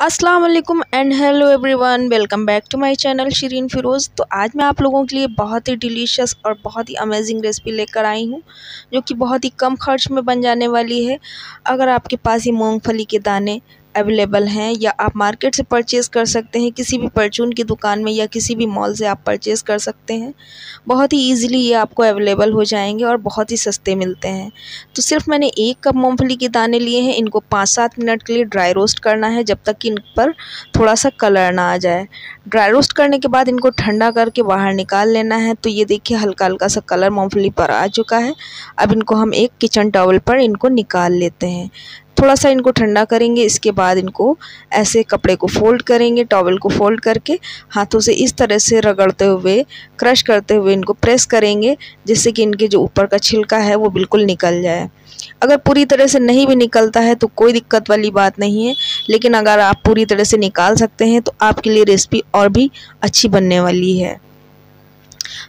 अस्सलाम वालेकुम and hello everyone, welcome back to my channel Shireen Firoz. तो आज मैं आप लोगों के लिए बहुत ही डिलीशियस और बहुत ही अमेजिंग रेसिपी लेकर आई हूँ, जो कि बहुत ही कम खर्च में बन जाने वाली है। अगर आपके पास ये मूंगफली के दाने अवेलेबल हैं, या आप मार्केट से परचेज़ कर सकते हैं, किसी भी परचून की दुकान में या किसी भी मॉल से आप परचेज़ कर सकते हैं। बहुत ही ईज़िली ये आपको अवेलेबल हो जाएँगे और बहुत ही सस्ते मिलते हैं। तो सिर्फ़ मैंने एक कप मूंगफली के दाने लिए हैं, इनको पाँच सात मिनट के लिए ड्राई रोस्ट करना है, जब तक कि इन पर थोड़ा सा कलर ना आ जाए। ड्राई रोस्ट करने के बाद इनको ठंडा करके बाहर निकाल लेना है तो ये देखिए हल्का हल्का सा कलर मूँगफली पर आ चुका है। अब इनको हम एक किचन टॉवल पर इनको निकाल लेते हैं। थोड़ा सा इनको ठंडा करेंगे, इसके बाद इनको ऐसे कपड़े को फोल्ड करेंगे, टॉवल को फोल्ड करके, हाथों से इस तरह से रगड़ते हुए, क्रश करते हुए इनको प्रेस करेंगे, जिससे कि इनके जो ऊपर का छिलका है वो बिल्कुल निकल जाए। अगर पूरी तरह से नहीं भी निकलता है तो कोई दिक्कत वाली बात नहीं है, लेकिन अगर आप पूरी तरह से निकाल सकते हैं तो आपके लिए रेसिपी और भी अच्छी बनने वाली है।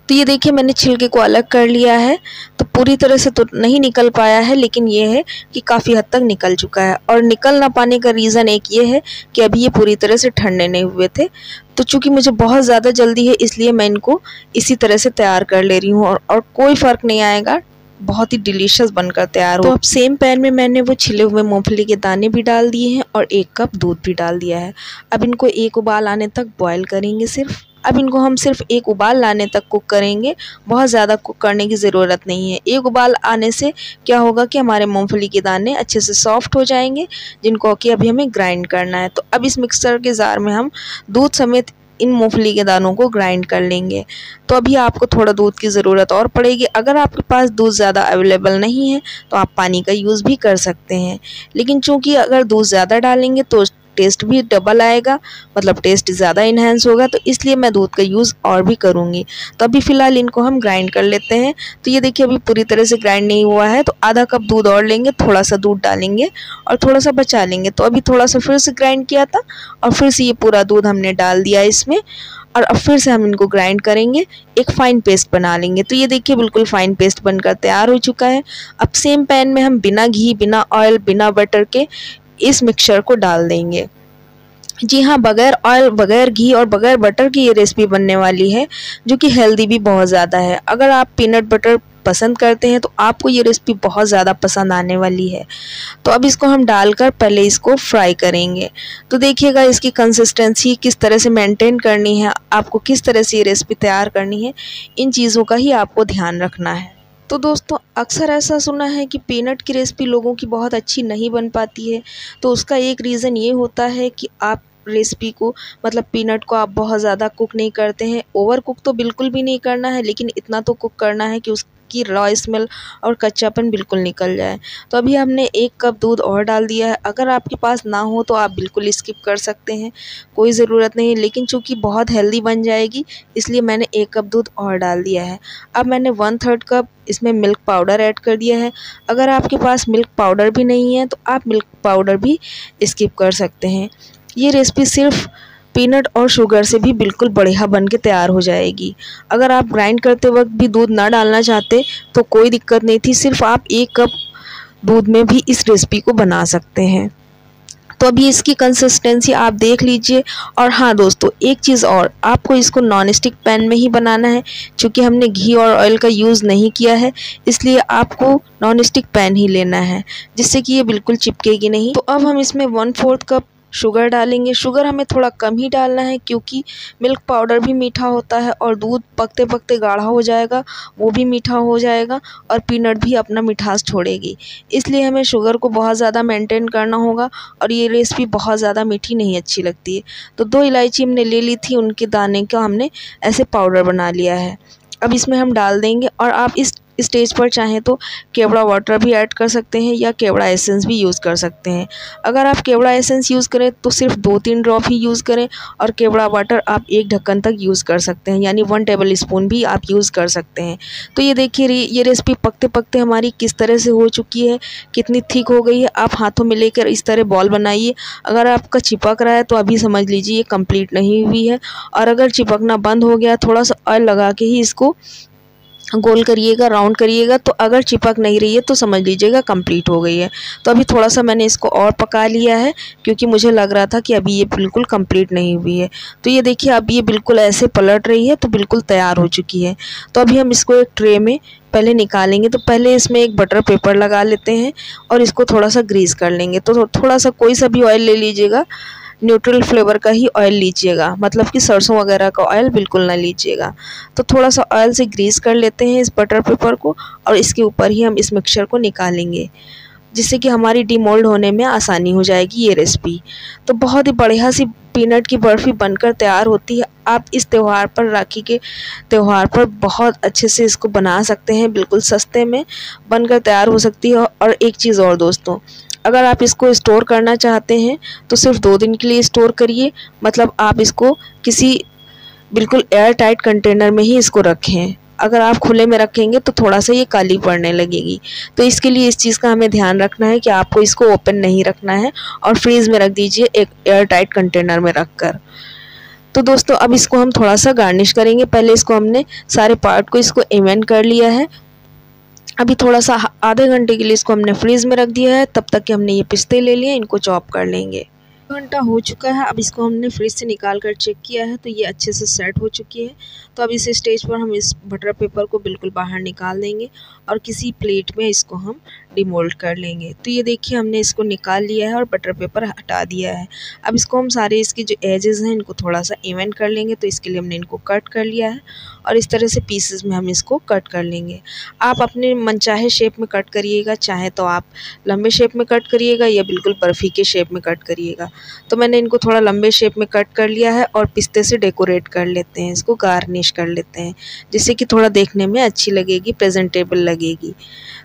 तो ये देखिए मैंने छिलके को अलग कर लिया है। तो पूरी तरह से तो नहीं निकल पाया है लेकिन ये है कि काफ़ी हद तक निकल चुका है। और निकल ना पाने का रीज़न एक ये है कि अभी ये पूरी तरह से ठंडे नहीं हुए थे। तो चूँकि मुझे बहुत ज़्यादा जल्दी है इसलिए मैं इनको इसी तरह से तैयार कर ले रही हूँ और, और कोई फ़र्क नहीं आएगा। बहुत ही डिलीशियस बनकर तैयार हो। तो अब सेम पैन में मैंने वो छिले हुए मूंगफली के दाने भी डाल दिए हैं और एक कप दूध भी डाल दिया है। अब इनको एक उबाल आने तक बॉयल करेंगे सिर्फ़। अब इनको हम सिर्फ़ एक उबाल लाने तक कुक करेंगे। बहुत ज़्यादा कुक करने की ज़रूरत नहीं है। एक उबाल आने से क्या होगा कि हमारे मूंगफली के दाने अच्छे से सॉफ्ट हो जाएँगे, जिनको कि अभी हमें ग्राइंड करना है। तो अब इस मिक्सर के जार में हम दूध समेत इन मूंगफली के दानों को ग्राइंड कर लेंगे। तो अभी आपको थोड़ा दूध की ज़रूरत और पड़ेगी। अगर आपके पास दूध ज़्यादा अवेलेबल नहीं है तो आप पानी का यूज़ भी कर सकते हैं। लेकिन चूँकि अगर दूध ज़्यादा डालेंगे तो टेस्ट भी डबल आएगा मतलब टेस्ट ज़्यादा इन्हेंस होगा तो इसलिए मैं दूध का यूज़ और भी करूँगी। तो अभी फ़िलहाल इनको हम ग्राइंड कर लेते हैं। तो ये देखिए अभी पूरी तरह से ग्राइंड नहीं हुआ है तो आधा कप दूध और लेंगे थोड़ा सा दूध डालेंगे और थोड़ा सा बचा लेंगे। तो अभी थोड़ा सा फिर से ग्राइंड किया था और फिर से ये पूरा दूध हमने डाल दिया इसमें और अब फिर से हम इनको ग्राइंड करेंगे, एक फ़ाइन पेस्ट बना लेंगे। तो ये देखिए बिल्कुल फ़ाइन पेस्ट बनकर तैयार हो चुका है। अब सेम पैन में हम बिना घी, बिना ऑयल बिना बटर के इस मिक्सचर को डाल देंगे। जी हाँ बग़ैर ऑयल बग़ैर घी और बग़ैर बटर की ये रेसिपी बनने वाली है, जो कि हेल्दी भी बहुत ज़्यादा है। अगर आप पीनट बटर पसंद करते हैं तो आपको ये रेसिपी बहुत ज़्यादा पसंद आने वाली है। तो अब इसको हम डालकर पहले इसको फ्राई करेंगे। तो देखिएगा इसकी कंसिस्टेंसी किस तरह से मेंटेन करनी है, आपको किस तरह से ये रेसिपी तैयार करनी है, इन चीज़ों का ही आपको ध्यान रखना है। तो दोस्तों, अक्सर ऐसा सुना है कि पीनट की रेसिपी लोगों की बहुत अच्छी नहीं बन पाती है। तो उसका एक रीज़न ये होता है कि आप रेसिपी को मतलब पीनट को आप बहुत ज़्यादा कुक नहीं करते हैं। ओवर कुक तो बिल्कुल भी नहीं करना है, लेकिन इतना तो कुक करना है कि उसकी रॉ स्मेल और कच्चापन बिल्कुल निकल जाए। तो अभी हमने एक कप दूध और डाल दिया है। अगर आपके पास ना हो तो आप बिल्कुल स्किप कर सकते हैं, कोई ज़रूरत नहीं लेकिन चूँकि बहुत हेल्दी बन जाएगी, इसलिए मैंने एक कप दूध और डाल दिया है। अब मैंने वन थर्ड कप इसमें मिल्क पाउडर ऐड कर दिया है। अगर आपके पास मिल्क पाउडर भी नहीं है तो आप मिल्क पाउडर भी स्किप कर सकते हैं। ये रेसिपी सिर्फ़ पीनट और शुगर से भी बिल्कुल बढ़िया बन के तैयार हो जाएगी। अगर आप ग्राइंड करते वक्त भी दूध ना डालना चाहते तो कोई दिक्कत नहीं थी, सिर्फ़ आप एक कप दूध में भी इस रेसिपी को बना सकते हैं। तो अभी इसकी कंसिस्टेंसी आप देख लीजिए। और हाँ दोस्तों, एक चीज़ और, आपको इसको नॉन स्टिक पैन में ही बनाना है क्योंकि हमने घी और ऑयल का यूज़ नहीं किया है, इसलिए आपको नॉन स्टिक पैन ही लेना है, जिससे कि ये बिल्कुल चिपकेगी नहीं। तो अब हम इसमें वन फोर्थ कप शुगर डालेंगे। शुगर हमें थोड़ा कम ही डालना है क्योंकि मिल्क पाउडर भी मीठा होता है और दूध पकते पकते गाढ़ा हो जाएगा, वो भी मीठा हो जाएगा और पीनट भी अपना मिठास छोड़ेगी। इसलिए हमें शुगर को बहुत ज़्यादा मेंटेन करना होगा और ये रेसिपी बहुत ज़्यादा मीठी नहीं अच्छी लगती है। तो दो इलायची हमने ले ली थी, उनके दाने का हमने ऐसे पाउडर बना लिया है। अब इसमें हम डाल देंगे और आप इस स्टेज पर चाहें तो केवड़ा वाटर भी ऐड कर सकते हैं या केवड़ा एसेंस भी यूज़ कर सकते हैं। अगर आप केवड़ा एसेंस यूज़ करें तो सिर्फ़ दो तीन ड्रॉप ही यूज़ करें और केवड़ा वाटर आप एक ढक्कन तक यूज़ कर सकते हैं, यानी वन टेबल स्पून भी आप यूज़ कर सकते हैं। तो ये देखिए ये रेसिपी पकते पकते हमारी किस तरह से हो चुकी है, कितनी थिक हो गई है, आप हाथों में लेकर इस तरह बॉल बनाइए। अगर आपका चिपक रहा है तो अभी समझ लीजिए ये कंप्लीट नहीं हुई है और अगर चिपकना बंद हो गया, थोड़ा सा ऑयल लगा के ही इसको गोल करिएगा, राउंड करिएगा तो अगर चिपक नहीं रही है तो समझ लीजिएगा कंप्लीट हो गई है। तो अभी थोड़ा सा मैंने इसको और पका लिया है, क्योंकि मुझे लग रहा था कि अभी ये बिल्कुल कंप्लीट नहीं हुई है। तो ये देखिए, अब ये बिल्कुल ऐसे पलट रही है तो बिल्कुल तैयार हो चुकी है। तो अभी हम इसको एक ट्रे में पहले निकालेंगे तो पहले इसमें एक बटर पेपर लगा लेते हैं और इसको थोड़ा सा ग्रीस कर लेंगे। तो थोड़ा सा कोई सा भी ऑयल ले लीजिएगा न्यूट्रल फ्लेवर का ही ऑयल लीजिएगा। मतलब कि सरसों वगैरह का ऑयल बिल्कुल ना लीजिएगा। तो थोड़ा सा ऑयल से ग्रीस कर लेते हैं इस बटर पेपर को और इसके ऊपर ही हम इस मिक्सचर को निकालेंगे, जिससे कि हमारी डीमोल्ड होने में आसानी हो जाएगी ये रेसिपी तो बहुत ही बढ़िया सी पीनट की बर्फ़ी बनकर तैयार होती है। आप इस त्यौहार पर, राखी के त्यौहार पर बहुत अच्छे से इसको बना सकते हैं, बिल्कुल सस्ते में बनकर तैयार हो सकती है। और एक चीज़ और दोस्तों अगर आप इसको स्टोर करना चाहते हैं तो सिर्फ़ दो दिन के लिए स्टोर करिए। मतलब आप इसको किसी बिल्कुल एयर टाइट कंटेनर में ही इसको रखें। अगर आप खुले में रखेंगे तो थोड़ा सा ये काली पड़ने लगेगी। तो इसके लिए इस चीज़ का हमें ध्यान रखना है कि आपको इसको ओपन नहीं रखना है और फ्रीज़ में रख दीजिए एक एयर टाइट कंटेनर में रख कर तो दोस्तों, अब इसको हम थोड़ा सा गार्निश करेंगे। पहले इसको हमने सारे पार्ट को इसको इवेंट कर लिया है। अभी थोड़ा सा आधे घंटे के लिए इसको हमने फ्रीज़ में रख दिया है, तब तक कि हमने ये पिस्ते ले लिए, इनको चॉप कर लेंगे। घंटा हो चुका है, अब इसको हमने फ्रिज से निकाल कर चेक किया है तो ये अच्छे से सेट हो चुकी है। तो अब इस स्टेज पर हम इस बटर पेपर को बिल्कुल बाहर निकाल देंगे, और किसी प्लेट में इसको हम डिमोल्ड कर लेंगे। तो ये देखिए, हमने इसको निकाल लिया है और बटर पेपर हटा दिया है। अब इसको हम सारे इसके जो एजेस हैं, इनको थोड़ा सा इवेंट कर लेंगे। तो इसके लिए हमने इनको कट कर लिया है और इस तरह से पीसेस में हम इसको कट कर लेंगे। आप अपने मनचाहे शेप में कट करिएगा, चाहे तो आप लंबे शेप में कट करिएगा या बिल्कुल बर्फ़ी के शेप में कट करिएगा। तो मैंने इनको थोड़ा लंबे शेप में कट कर लिया है और पिस्ते से डेकोरेट कर लेते हैं, इसको गार्निश कर लेते हैं, जिससे कि थोड़ा देखने में अच्छी लगेगी प्रेजेंटेबल लगेगी।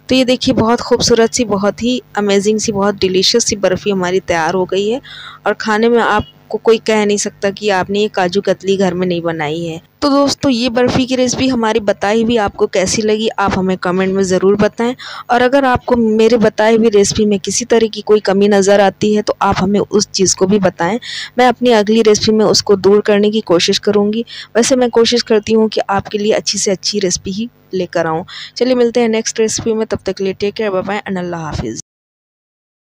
तो ये देखिए, बहुत खूबसूरत सी, बहुत ही अमेजिंग सी, बहुत डिलीशियस सी बर्फ़ी हमारी तैयार हो गई है। और खाने में आप को कोई कह नहीं सकता कि आपने ये काजू कतली घर में नहीं बनाई है। तो दोस्तों, ये बर्फ़ी की रेसिपी हमारी बताई हुई आपको कैसी लगी, आप हमें कमेंट में ज़रूर बताएँ। और अगर आपको मेरे बताई हुई रेसिपी में किसी तरह की कोई कमी नज़र आती है तो आप हमें उस चीज़ को भी बताएँ। मैं अपनी अगली रेसिपी में उसको दूर करने की कोशिश करूँगी। वैसे मैं कोशिश करती हूँ कि आपके लिए अच्छी से अच्छी रेसिपी ही लेकर आऊँ। चलिए मिलते हैं नेक्स्ट रेसिपी में, तब तक लिए टेक केयर बाय हाफिज़